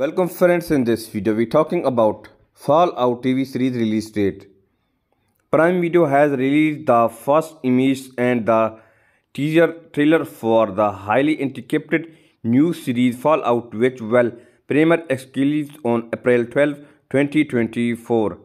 Welcome friends in this video we're talking about Fallout TV series release date. Prime Video has released the first image and the teaser trailer for the highly anticipated new series Fallout which will premiere exclusively on April 12, 2024.